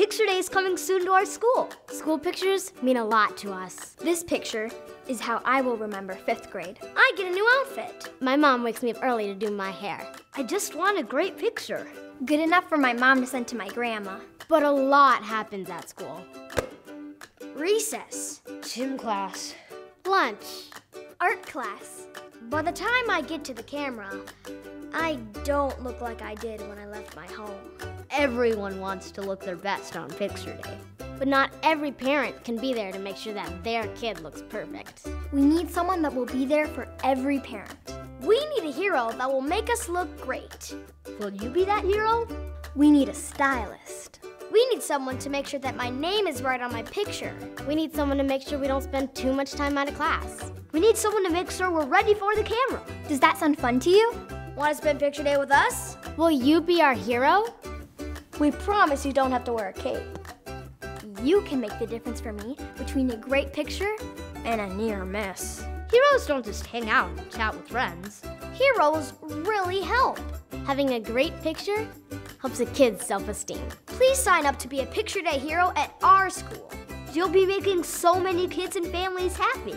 Picture Day is coming soon to our school. School pictures mean a lot to us. This picture is how I will remember fifth grade. I get a new outfit. My mom wakes me up early to do my hair. I just want a great picture. Good enough for my mom to send to my grandma. But a lot happens at school. Recess. Gym class. Lunch. Art class. By the time I get to the camera, I don't look like I did when I left my home. Everyone wants to look their best on picture day. But not every parent can be there to make sure that their kid looks perfect. We need someone that will be there for every parent. We need a hero that will make us look great. Will you be that hero? We need a stylist. We need someone to make sure that my name is right on my picture. We need someone to make sure we don't spend too much time out of class. We need someone to make sure we're ready for the camera. Does that sound fun to you? Want to spend picture day with us? Will you be our hero? We promise you don't have to wear a cape. You can make the difference for me between a great picture and a near miss. Heroes don't just hang out and chat with friends. Heroes really help. Having a great picture helps a kid's self-esteem. Please sign up to be a Picture Day hero at our school. You'll be making so many kids and families happy.